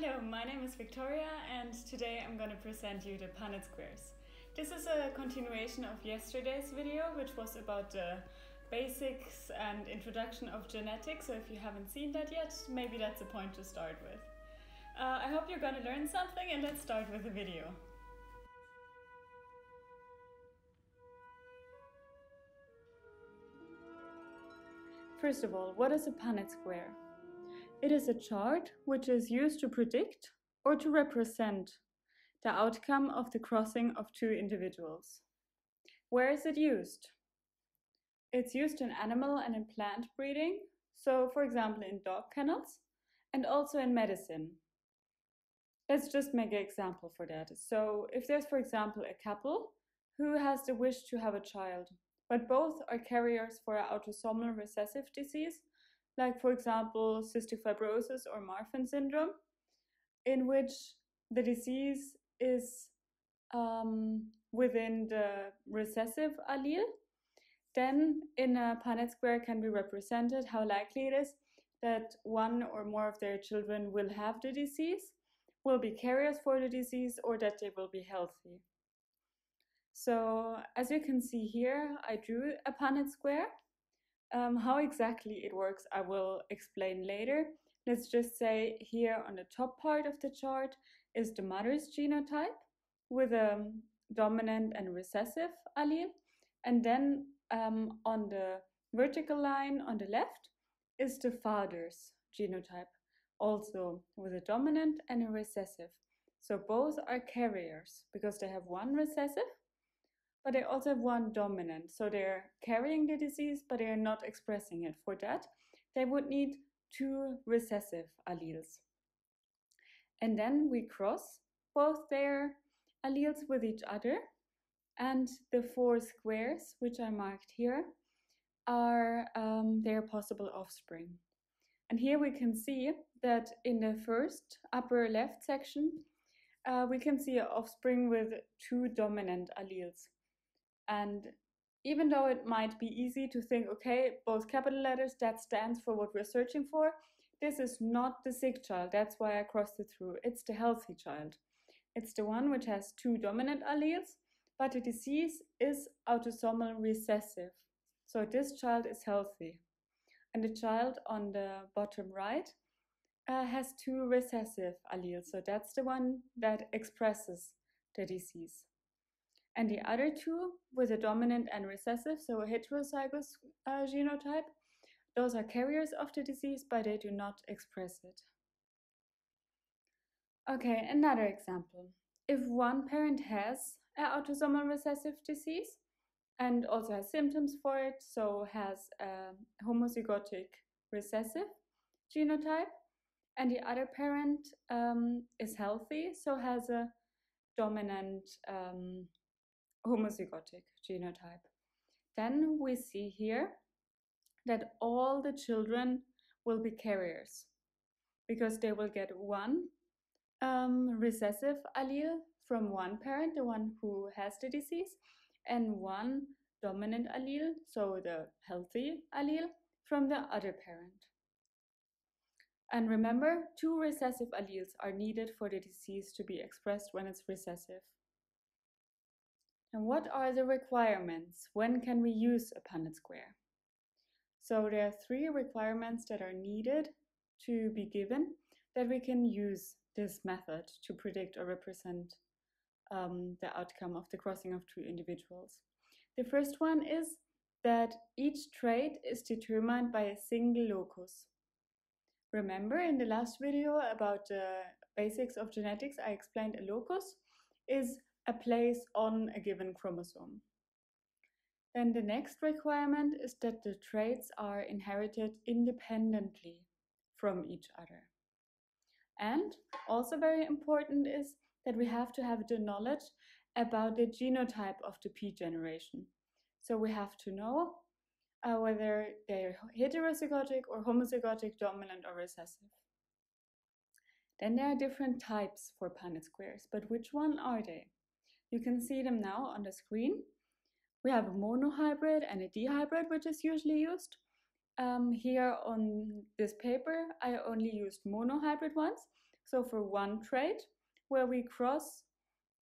Hello, my name is Victoria and today I'm going to present you the Punnett squares. This is a continuation of yesterday's video which was about the basics and introduction of genetics, so if you haven't seen that yet, maybe that's a point to start with. Uh, I hope you're going to learn something and let's start with the video. First of all, what is a Punnett square? It is a chart which is used to predict or to represent the outcome of the crossing of two individuals. Where is it used? It's used in animal and in plant breeding, so for example in dog kennels, and also in medicine. Let's just make an example for that. So if there's for example a couple who has the wish to have a child, but both are carriers for an autosomal recessive disease, like for example cystic fibrosis or Marfan syndrome, in which the disease is um, within the recessive allele, then in a Punnett square can be represented how likely it is that one or more of their children will have the disease, will be carriers for the disease, or that they will be healthy. So as you can see here, I drew a Punnett square um, how exactly it works, I will explain later. Let's just say here on the top part of the chart is the mother's genotype with a dominant and recessive allele. And then um, on the vertical line on the left is the father's genotype, also with a dominant and a recessive. So both are carriers because they have one recessive but they also have one dominant. So they're carrying the disease, but they're not expressing it. For that, they would need two recessive alleles. And then we cross both their alleles with each other. And the four squares, which are marked here, are um, their possible offspring. And here we can see that in the first upper left section, uh, we can see an offspring with two dominant alleles. And even though it might be easy to think, okay, both capital letters, that stands for what we're searching for, this is not the sick child. That's why I crossed it through. It's the healthy child. It's the one which has two dominant alleles, but the disease is autosomal recessive. So this child is healthy. And the child on the bottom right uh, has two recessive alleles. So that's the one that expresses the disease and the other two with a dominant and recessive, so a heterozygous uh, genotype, those are carriers of the disease, but they do not express it. Okay, another example. If one parent has an autosomal recessive disease and also has symptoms for it, so has a homozygotic recessive genotype, and the other parent um, is healthy, so has a dominant um, homozygotic genotype. Then we see here that all the children will be carriers because they will get one um, recessive allele from one parent, the one who has the disease, and one dominant allele, so the healthy allele, from the other parent. And remember, two recessive alleles are needed for the disease to be expressed when it's recessive. And what are the requirements? When can we use a Punnett square? So there are three requirements that are needed to be given that we can use this method to predict or represent um, the outcome of the crossing of two individuals. The first one is that each trait is determined by a single locus. Remember in the last video about the basics of genetics, I explained a locus is a place on a given chromosome. Then the next requirement is that the traits are inherited independently from each other. And also very important is that we have to have the knowledge about the genotype of the P generation. So we have to know uh, whether they're heterozygotic or homozygotic, dominant or recessive. Then there are different types for Punnett squares, but which one are they? You can see them now on the screen. We have a monohybrid and a dihybrid, which is usually used. Um, here on this paper, I only used monohybrid ones. so for one trait, where we cross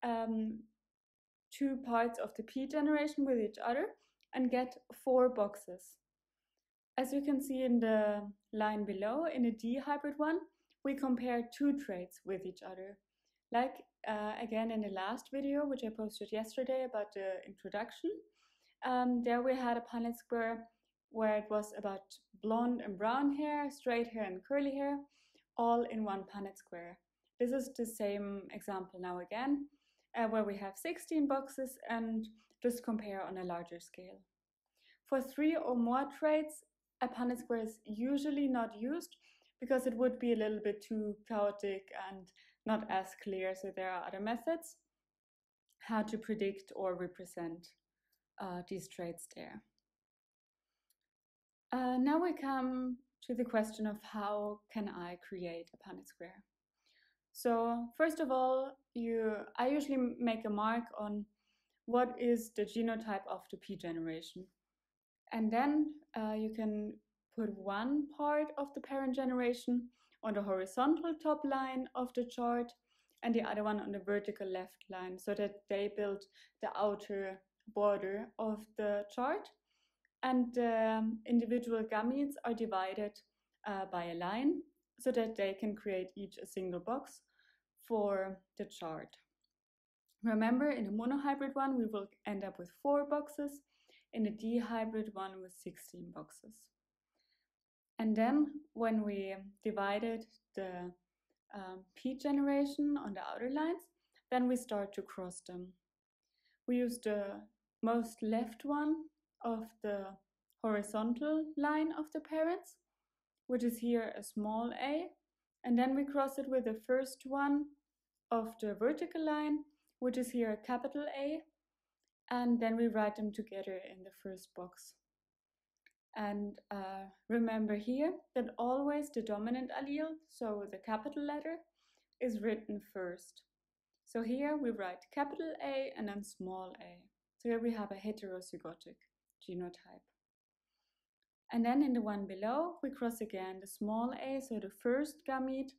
um, two parts of the P generation with each other and get four boxes. As you can see in the line below, in a dihybrid one, we compare two traits with each other. Like uh, again in the last video, which I posted yesterday about the introduction, um, there we had a Punnett square where it was about blonde and brown hair, straight hair and curly hair, all in one Punnett square. This is the same example now again, uh, where we have 16 boxes and just compare on a larger scale. For three or more traits, a Punnett square is usually not used because it would be a little bit too chaotic and not as clear. So there are other methods how to predict or represent uh, these traits there. Uh, now we come to the question of how can I create a Punnett square. So first of all, you I usually make a mark on what is the genotype of the P generation. And then uh, you can put one part of the parent generation on the horizontal top line of the chart and the other one on the vertical left line so that they build the outer border of the chart and the um, individual gametes are divided uh, by a line so that they can create each a single box for the chart. Remember, in a monohybrid one, we will end up with four boxes, in a dihybrid one with 16 boxes. And then when we divided the um, P generation on the outer lines, then we start to cross them. We use the most left one of the horizontal line of the parents, which is here a small a, and then we cross it with the first one of the vertical line, which is here a capital A, and then we write them together in the first box. And uh, remember here that always the dominant allele, so the capital letter, is written first. So here we write capital A and then small a. So here we have a heterozygotic genotype. And then in the one below, we cross again the small a, so the first gamete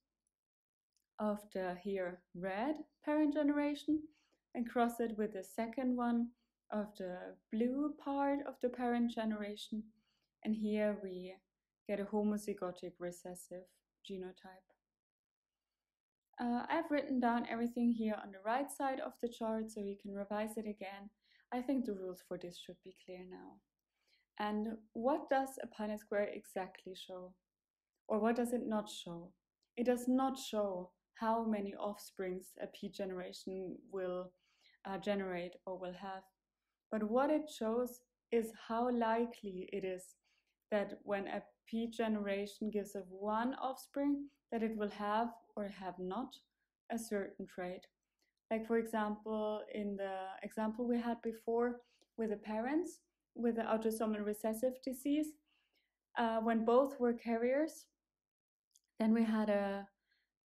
of the here red parent generation, and cross it with the second one of the blue part of the parent generation. And here we get a homozygotic recessive genotype. Uh, I've written down everything here on the right side of the chart so you can revise it again I think the rules for this should be clear now. And what does a Punnett square exactly show? Or what does it not show? It does not show how many offsprings a P generation will uh, generate or will have. But what it shows is how likely it is that when a P generation gives of one offspring, that it will have or have not a certain trait. Like for example, in the example we had before with the parents with the autosomal recessive disease, uh, when both were carriers, then we had a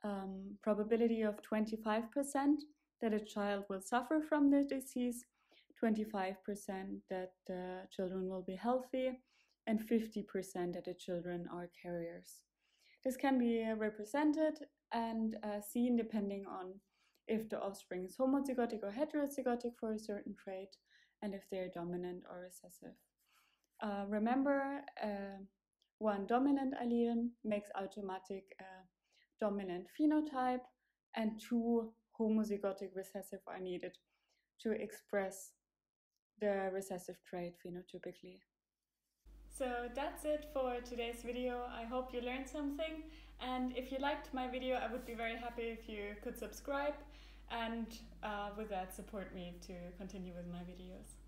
um, probability of 25% that a child will suffer from the disease, 25% that the children will be healthy, and 50% that the children are carriers. This can be represented and uh, seen depending on if the offspring is homozygotic or heterozygotic for a certain trait, and if they're dominant or recessive. Uh, remember, uh, one dominant allele makes automatic uh, dominant phenotype, and two homozygotic recessive are needed to express the recessive trait phenotypically. So that's it for today's video. I hope you learned something. And if you liked my video, I would be very happy if you could subscribe and uh, with that support me to continue with my videos.